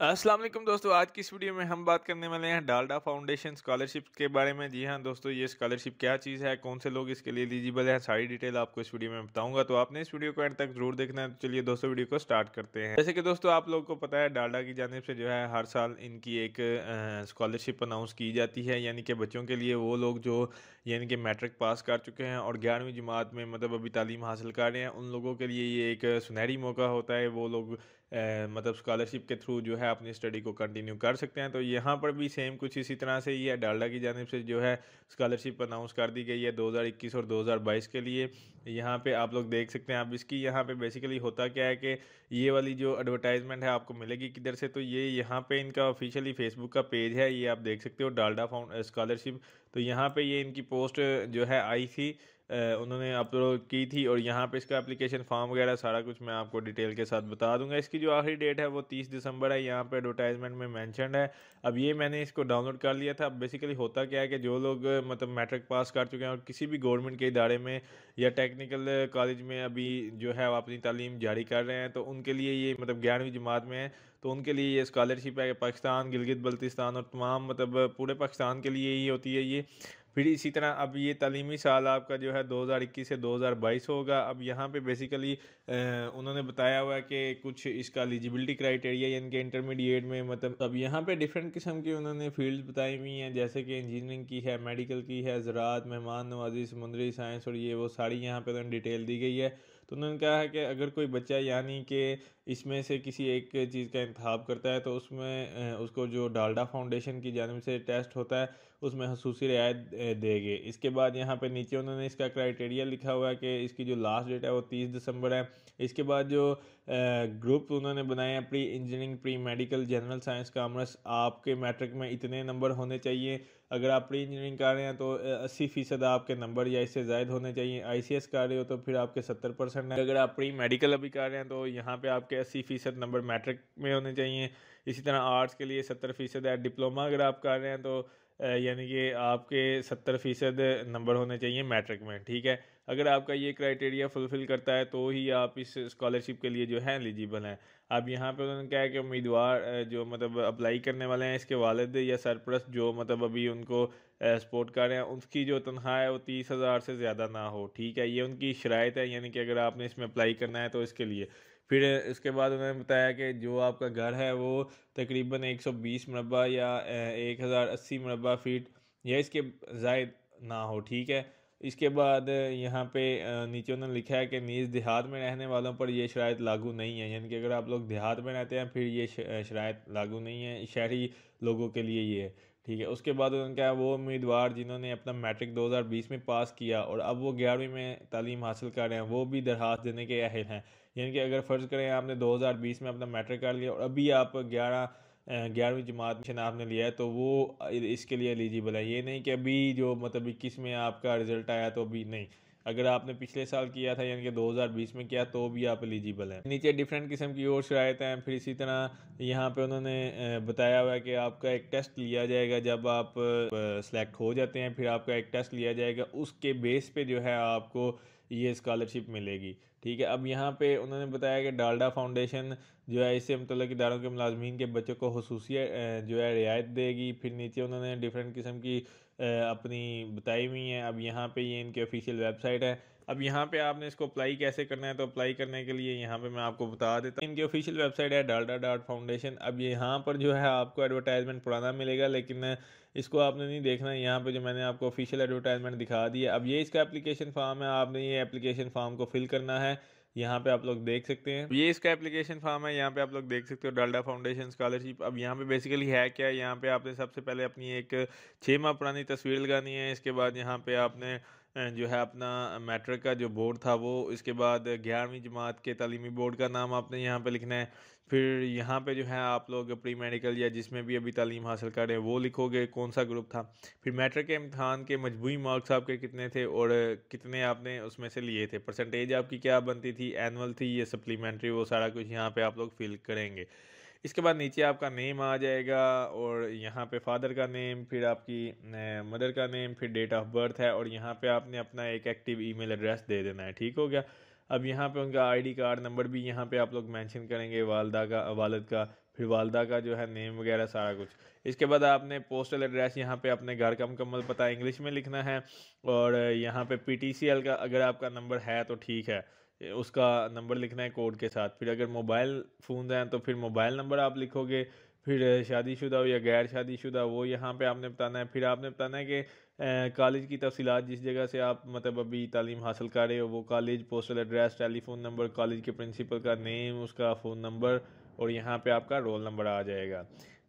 अस्सलाम वालेकुम दोस्तों, आज की इस वीडियो में हम बात करने वाले हैं डालडा फाउंडेशन स्कॉलरशिप के बारे में। जी हाँ दोस्तों, ये स्कॉलरशिप क्या चीज़ है, कौन से लोग इसके लिए एलिजिबल है, सारी डिटेल आपको इस वीडियो में बताऊँगा। तो आपने इस वीडियो को एंड तक ज़रूर देखना है। तो चलिए दोस्तों, वीडियो को स्टार्ट करते हैं। जैसे कि दोस्तों, आप लोग को पता है, डालडा की जानब से जो है, हर साल इनकी एक स्कॉलरशिप अनाउंस की जाती है। यानी कि बच्चों के लिए वो लोग जो, यानी कि मैट्रिक पास कर चुके हैं और ग्यारहवीं जमात में मतलब अभी तालीम हासिल कर रहे हैं, उन लोगों के लिए ये एक सुनहरी मौका होता है। वो लोग मतलब स्कॉलरशिप के थ्रू जो है अपनी स्टडी को कंटिन्यू कर सकते हैं। तो यहाँ पर भी सेम कुछ इसी तरह से ही है। डालडा की जानब से जो है स्कॉलरशिप अनाउंस कर दी गई है 2021 और 2022 के लिए। यहाँ पे आप लोग देख सकते हैं आप इसकी। यहाँ पे बेसिकली होता क्या है कि ये वाली जो एडवर्टाइजमेंट है आपको मिलेगी किधर से? तो ये यहाँ पे इनका ऑफिशियली फेसबुक का पेज है। ये आप देख सकते हो डालडा फाउंड स्कॉलरशिप तो यहाँ पर ये इनकी पोस्ट जो है आई थी। उन्होंने अपलोड की थी और यहाँ पे इसका एप्लीकेशन फॉर्म वगैरह सारा कुछ मैं आपको डिटेल के साथ बता दूँगा। इसकी जो आखिरी डेट है वो तीस दिसंबर है। यहाँ पे एडवर्टाइजमेंट में मैंशन है। अब ये मैंने इसको डाउनलोड कर लिया था। अब बेसिकली होता क्या है कि जो लोग मतलब मैट्रिक पास कर चुके हैं और किसी भी गवर्नमेंट के इदारे में या टेक्निकल कॉलेज में अभी जो है वो अपनी तालीम जारी कर रहे हैं तो उनके लिए ये मतलब ग्यारहवीं जमात में है तो उनके लिए ये स्कॉलरशिप है पाकिस्तान, गिलगित, बल्तिस्तान और तमाम मतलब पूरे पाकिस्तान के लिए ही होती है ये। फिर इसी तरह अब ये तलीमी साल आपका जो है 2021 से 2022 होगा। अब यहाँ पे बेसिकली उन्होंने बताया हुआ है कि कुछ इसका एलिजिबिलिटी क्राइटेरिया यानी कि इंटरमीडिएट में मतलब अब यहाँ पे डिफरेंट किस्म की उन्होंने फ़ील्ड बताई हुई हैं, जैसे कि इंजीनियरिंग की है मेडिकल की है, ज़रात, मेहमान, नवाजी, समुद्री साइंस और ये वो सारी यहाँ पर उन्होंने डिटेल दी गई है। तो उन्होंने कहा है कि अगर कोई बच्चा यानी कि इसमें से किसी एक चीज़ का इंतखब करता है तो उसमें उसको जो डालडा फाउंडेशन की जानब से टेस्ट होता है, उसमें खसूसी रियायत देंगे। इसके बाद यहाँ पे नीचे उन्होंने इसका क्राइटेरिया लिखा हुआ है कि इसकी जो लास्ट डेट है, वो तीस दिसंबर है। इसके बाद जो ग्रुप उन्होंने बनाए हैं, pre engineering, pre medical, general science, commerce, आपके मैट्रिक में इतने नंबर होने चाहिए। अगर आप प्री इंजीनियरिंग कर रहे हैं तो अस्सी फ़ीसद आपके नंबर या इससे ज़ायद होने चाहिए। आई सी एस कर रहे हो तो फिर आपके सत्तर परसेंट है। अगर आप प्री मेडिकल अभी कर रहे हैं तो यहाँ पे आपके अस्सी फ़ीसद नंबर मैट्रिक में होने चाहिए। इसी तरह आर्ट्स के लिए सत्तर फ़ीसद है डिप्लोमा अगर आप कर रहे हैं तो यानी कि आपके सत्तर फ़ीसद नंबर होने चाहिए मैट्रिक में, ठीक है? अगर आपका ये क्राइटेरिया फुलफ़िल करता है तो ही आप इस स्कॉलरशिप के लिए जो है एलिजिबल हैं। अब यहाँ पे उन्होंने क्या है कि उम्मीदवार जो मतलब अप्लाई करने वाले हैं, इसके वालद या सरप्रस्त जो मतलब अभी उनको सपोर्ट कर रहे हैं। उसकी जो तनख्वाह है वो तीस हज़ार से ज़्यादा ना हो, ठीक है? ये उनकी शराइत है, यानी कि अगर आपने इसमें अप्लाई करना है तो इसके लिए। फिर इसके बाद उन्होंने बताया कि जो आपका घर है वो तकरीबन 120 मरबा या एक हज़ार अस्सी मरबा फीट या इसके जायद ना हो, ठीक है? इसके बाद यहाँ पे नीचे उन्होंने लिखा है कि नीज देहात में रहने वालों पर यह शरात लागू नहीं है। यानी कि अगर आप लोग देहात में रहते हैं, फिर ये शरात लागू नहीं है। शहरी लोगों के लिए ये ठीक है, उसके बाद उन्होंने कहा वो उम्मीदवार जिन्होंने अपना मैट्रिक 2020 में पास किया और अब वो ग्यारहवीं में तालीम हासिल कर रहे हैं, वो भी दरख्वास्त देने के अहल हैं। यानी कि अगर फ़र्ज़ करें आपने 2020 में अपना मैट्रिक कर लिया और अभी आप ग्यारह ग्यारहवीं जमात में आपने लिया है तो वो इसके लिए एलिजिबल है। ये नहीं कि अभी जो मतलब इक्कीस में आपका रिज़ल्ट आया तो अभी नहीं। अगर आपने पिछले साल किया था, यानी कि 2020 में किया तो भी आप एलिजिबल हैं। नीचे डिफरेंट किस्म की और शरात हैं, फिर इसी तरह यहाँ पे उन्होंने बताया हुआ है कि आपका एक टेस्ट लिया जाएगा जब आप सेलेक्ट हो जाते हैं, फिर आपका एक टेस्ट लिया जाएगा, उसके बेस पे जो है आपको ये स्कॉलरशिप मिलेगी। ठीक है, अब यहाँ पे उन्होंने बताया कि डालडा फाउंडेशन जो है, इससे मुतल इदारों के मुलाजमीन के बच्चों को खसूस जो है, रियायत देगी। फिर नीचे उन्होंने डिफरेंट किस्म की अपनी बताई हुई हैं। अब यहाँ पे ये इनकी ऑफिशियल वेबसाइट है। अब यहाँ पे आपने इसको अप्लाई कैसे करना है तो अप्लाई करने के लिए यहाँ पे मैं आपको बता देता हूँ। इनकी ऑफिशियल वेबसाइट है डालडा डॉट फाउंडेशन। अब यहाँ पर जो है आपको एडवर्टाइजमेंट पुराना मिलेगा, लेकिन इसको आपने नहीं देखना। यहाँ पे जो मैंने आपको ऑफिशियल एडवर्टाइजमेंट दिखा दी है। अब ये इसका एप्लीकेशन फॉर्म है। आपने ये एप्लीकेशन फॉर्म को फिल करना है। यहाँ पे आप लोग देख सकते हैं। ये इसका एप्लीकेशन फॉर्म है, यहाँ पे आप लोग देख सकते हो डाल्डा फाउंडेशन स्कॉलरशिप अब यहाँ पे बेसिकली है क्या यहाँ पे आपने सबसे पहले अपनी एक छः माह पुरानी तस्वीर लगानी है, इसके बाद यहाँ पे आपने जो है अपना मैट्रिक का जो बोर्ड था वो, इसके बाद ग्यारहवीं जमात के तलीमी बोर्ड का नाम आपने यहाँ पे लिखना है। फिर यहाँ पे जो है आप लोग प्री मेडिकल या जिसमें भी अभी तालीम हासिल कर रहे हैं, वो लिखोगे कौन सा ग्रुप था। फिर मैट्रिक के इम्तहान के मजबूरी मार्क्स आपके कितने थे और कितने आपने उसमें से लिए थे। परसेंटेज आपकी क्या बनती थी? एनअल थी या सप्लीमेंट्री वो सारा कुछ यहाँ पर आप लोग फिल करेंगे। इसके बाद नीचे आपका नेम आ जाएगा और यहाँ पे फादर का नेम फिर आपकी मदर का नेम फिर डेट ऑफ़ बर्थ है और यहाँ पे आपने अपना एक एक्टिव ईमेल एड्रेस दे देना है। ठीक हो गया? अब यहाँ पे उनका आईडी कार्ड नंबर भी यहाँ पे आप लोग मेंशन करेंगे, वालदा का, वालद का, फिर वालदा का जो है नेम वगैरह सारा कुछ। इसके बाद आपने पोस्टल एड्रेस यहाँ पे अपने घर का मुकम्मल पता इंग्लिश में लिखना है और यहाँ पे पीटीसीएल का अगर आपका नंबर है तो ठीक है। उसका नंबर लिखना है कोड के साथ। फिर अगर मोबाइल फ़ोन हैं तो फिर मोबाइल नंबर आप लिखोगे। फिर शादीशुदा या गैर शादीशुदा, वो यहाँ पे आपने बताना है। फिर आपने बताना है कि कॉलेज की तफसीत जिस जगह से आप मतलब अभी तालीम हासिल कर रहे हो, वो college, postal address, telephone number, college के प्रिंसिपल का नेम, उसका फ़ोन नंबर और यहाँ पे आपका रोल नंबर आ जाएगा।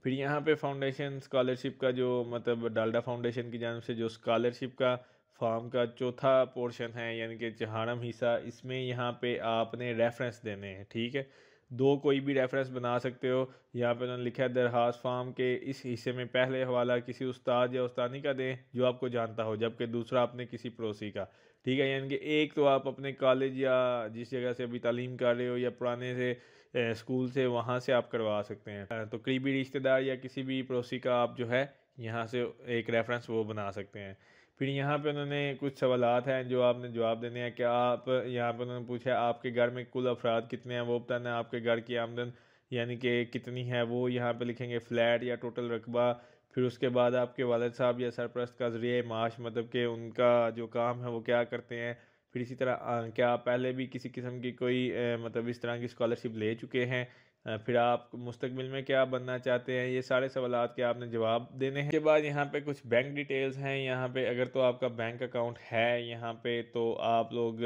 फिर यहाँ पे फाउंडेशन स्कॉलरशिप का जो मतलब डालडा फाउंडेशन की जानब से जो स्कॉलरशिप का फॉर्म का चौथा पोर्शन है, यानी कि चहारम हिस्सा, इसमें यहाँ पे आपने रेफरेंस देने हैं, ठीक है? दो कोई भी रेफरेंस बना सकते हो। यहाँ पे उन्होंने लिखा है दरहास फार्म के इस हिस्से में पहले हवाला किसी उस्ताद या उस्तानी का दें, जो आपको जानता हो, जबकि दूसरा आपने किसी पड़ोसी का। ठीक है, यानी कि एक तो आप अपने कॉलेज या जिस जगह से अभी तालीम कर रहे हो या पुराने से स्कूल से, वहाँ से आप करवा सकते हैं। तो करीबी रिश्तेदार या किसी भी पड़ोसी का आप जो है, यहाँ से एक रेफरेंस वो बना सकते हैं। फिर यहाँ पे उन्होंने कुछ सवाल हैं जो आपने जवाब देने हैं क्या आप, यहाँ पे उन्होंने पूछा आपके घर में कुल अफराद कितने हैं? वो बताना आपके घर की आमदन यानी कि कितनी है? वो यहाँ पे लिखेंगे फ्लैट या टोटल रकबा, फिर उसके बाद आपके वालद साहब या सरप्रस्त का ज़रिए माश मतलब कि उनका जो काम है वो क्या करते हैं? फिर इसी तरह क्या पहले भी किसी किस्म की कोई मतलब इस तरह की स्कॉलरशिप ले चुके हैं? फिर आप मुस्तकबिल में क्या बनना चाहते हैं? ये सारे सवाल के आपने जवाब देने हैं। के बाद यहाँ पे कुछ बैंक डिटेल्स हैं। यहाँ पे अगर तो आपका बैंक अकाउंट है यहाँ पे तो आप लोग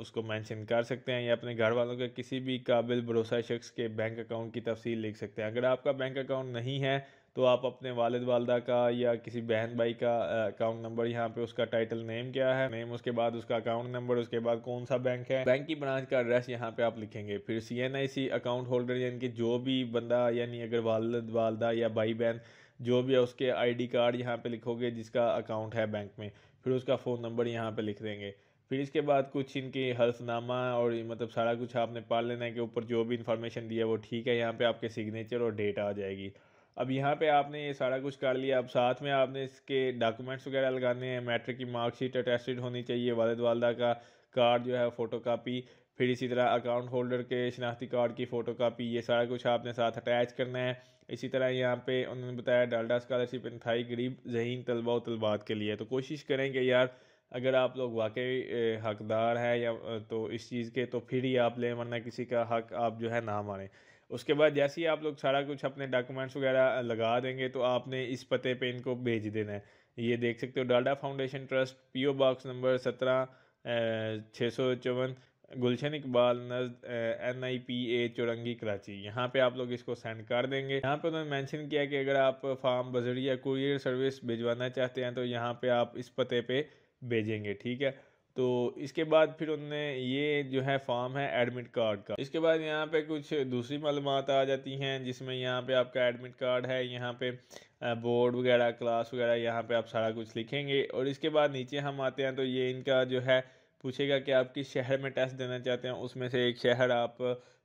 उसको मेंशन कर सकते हैं या अपने घर वालों के किसी भी काबिल भरोसा शख्स के बैंक अकाउंट की तफसील लिख सकते हैं। अगर आपका बैंक अकाउंट नहीं है तो आप अपने वालिद वालदा का या किसी बहन भाई का अकाउंट नंबर यहाँ पे उसका टाइटल नेम क्या है? नेम उसके बाद उसका अकाउंट नंबर उसके बाद कौन सा बैंक है? बैंक की ब्रांच का एड्रेस यहाँ पे आप लिखेंगे। फिर C N I C account holder यानी कि जो भी बंदा, यानी अगर वालद वालदा या भाई बहन, जो भी है, उसके आईडी कार्ड यहाँ पे लिखोगे, जिसका अकाउंट है बैंक में। फिर उसका फ़ोन नंबर यहाँ पे लिख देंगे। फिर इसके बाद कुछ इनके हल्फनामा और मतलब सारा कुछ आपने पढ़ लेना है कि ऊपर जो भी इन्फॉर्मेशन दिया वो ठीक है। यहाँ पे आपके सिग्नेचर और डेट आ जाएगी। अब यहाँ पे आपने ये सारा कुछ कर लिया। अब साथ में आपने इसके डॉक्यूमेंट्स वगैरह लगाने हैं। मैट्रिक की मार्कशीट अटेस्टेड होनी चाहिए। वालद वालदा का कार्ड जो है फ़ोटो कापी फिर इसी तरह अकाउंट होल्डर के शनाख्ती कार्ड की फ़ोटो कापी ये सारा कुछ आपने साथ अटैच करना है। इसी तरह यहाँ पे उन्होंने बताया डालडा स्कॉलरशिप इंतहाई गरीब जहीन तलबा तलबात के लिए। तो कोशिश करें कि यार, अगर आप लोग वाकई हकदार है या तो इस चीज़ के तो फिर ही आप लें, वरना किसी का हक आप जो है ना माने। उसके बाद जैसे ही आप लोग सारा कुछ अपने डॉक्यूमेंट्स वगैरह लगा देंगे तो आपने इस पते पे इनको भेज देना है। ये देख सकते हो Dalda foundation trust P O box number सत्रह छः सौ चौवन, Gulshan Iqbal Najd N I P A Chaurangi Karachi. यहाँ पे आप लोग इसको सेंड कर देंगे। यहाँ पे उन्होंने मेंशन किया कि अगर आप फार्म बजरिया कुरियर सर्विस भिजवाना चाहते हैं तो यहाँ पे आप इस पते पे भेजेंगे, ठीक है? तो इसके बाद फिर उनने ये जो है फॉर्म है एडमिट कार्ड का। इसके बाद यहाँ पे कुछ दूसरी मालूम आ जाती हैं, जिसमें यहाँ पे आपका एडमिट कार्ड है, यहाँ पे बोर्ड वगैरह, क्लास वगैरह, यहाँ पे आप सारा कुछ लिखेंगे। और इसके बाद नीचे हम आते हैं तो ये इनका जो है पूछेगा कि आप किस शहर में टेस्ट देना चाहते हैं, उसमें से एक शहर आप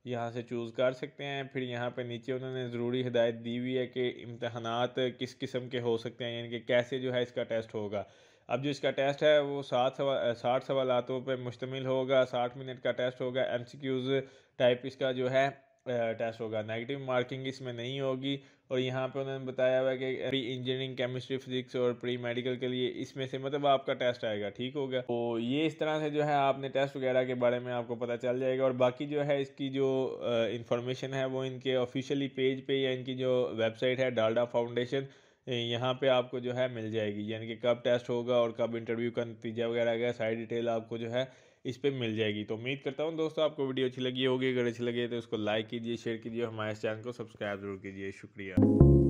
यहाँ से चूज़ कर सकते हैं। फिर यहाँ पे नीचे उन्होंने ज़रूरी हिदायत दी हुई है कि इम्तहानात किस किस्म के हो सकते हैं, यानी कि कैसे जो है इसका टेस्ट होगा। अब जो इसका टेस्ट है, वो सात सवा साठ सवालों पर मुश्तमिल होगा, साठ मिनट का टेस्ट होगा एम सी क्यूज़ टाइप इसका जो है टेस्ट होगा। नेगेटिव मार्किंग इसमें नहीं होगी और यहाँ पे उन्होंने बताया हुआ कि प्री इंजीनियरिंग केमिस्ट्री फिजिक्स और प्री मेडिकल के लिए इसमें से मतलब आपका टेस्ट आएगा, ठीक होगा तो ये इस तरह से जो है आपने टेस्ट वगैरह के बारे में आपको पता चल जाएगा और बाकी जो है इसकी जो इंफॉर्मेशन है वो इनके ऑफिशियली पेज पे या इनकी जो वेबसाइट है डालडा फाउंडेशन यहाँ पे आपको जो है मिल जाएगी। यानी कि कब टेस्ट होगा और कब इंटरव्यू का नतीजा वगैरह गया, सारी डिटेल आपको जो है इस पर मिल जाएगी। तो उम्मीद करता हूँ दोस्तों आपको वीडियो अच्छी लगी होगी। अगर अच्छी लगी तो उसको लाइक कीजिए शेयर कीजिए हमारे चैनल को सब्सक्राइब ज़रूर कीजिए। शुक्रिया।